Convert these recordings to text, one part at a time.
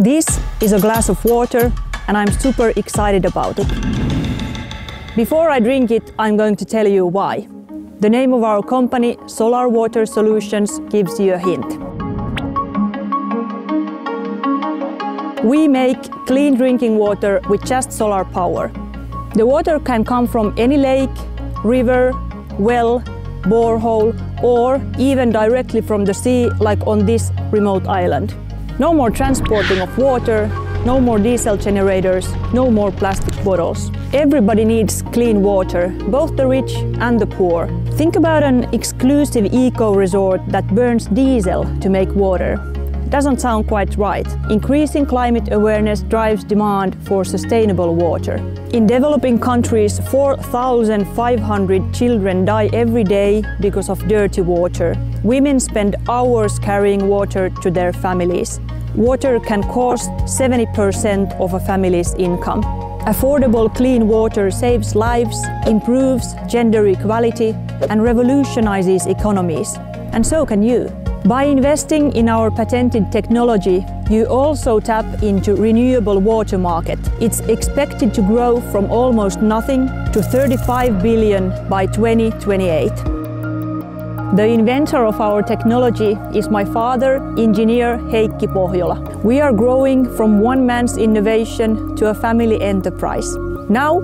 This is a glass of water and I'm super excited about it. Before I drink it, I'm going to tell you why. The name of our company, Solar Water Solutions, gives you a hint. We make clean drinking water with just solar power. The water can come from any lake, river, well, borehole, or even directly from the sea, like on this remote island. No more transporting of water, no more diesel generators, no more plastic bottles. Everybody needs clean water, both the rich and the poor. Think about an exclusive eco resort that burns diesel to make water. Doesn't sound quite right. Increasing climate awareness drives demand for sustainable water. In developing countries, 4,500 children die every day because of dirty water. Women spend hours carrying water to their families. Water can cost 70% of a family's income. Affordable clean water saves lives, improves gender equality, and revolutionizes economies. And so can you. By investing in our patented technology, you also tap into renewable water market. It's expected to grow from almost nothing to 35 billion by 2028. The inventor of our technology is my father, engineer Heikki Pohjola. We are growing from one man's innovation to a family enterprise. Now,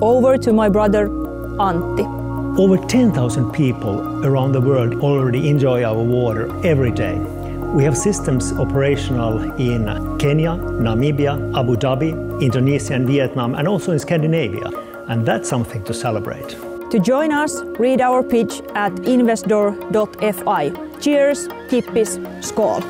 over to my brother Antti. Over 10,000 people around the world already enjoy our water every day. We have systems operational in Kenya, Namibia, Abu Dhabi, Indonesia and Vietnam and also in Scandinavia. And that's something to celebrate. To join us, read our pitch at invesdor.fi. Cheers, kippis, skål!